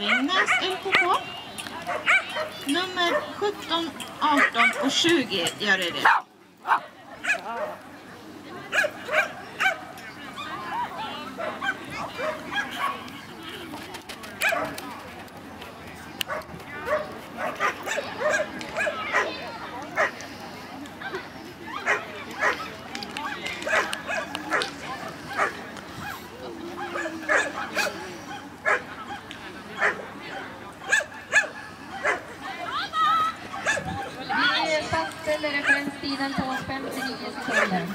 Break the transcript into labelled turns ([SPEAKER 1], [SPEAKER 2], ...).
[SPEAKER 1] Strängnäs LKK. Nummer 17, 18 och 20 gör det.
[SPEAKER 2] Till reference tiden på 59 sekunder.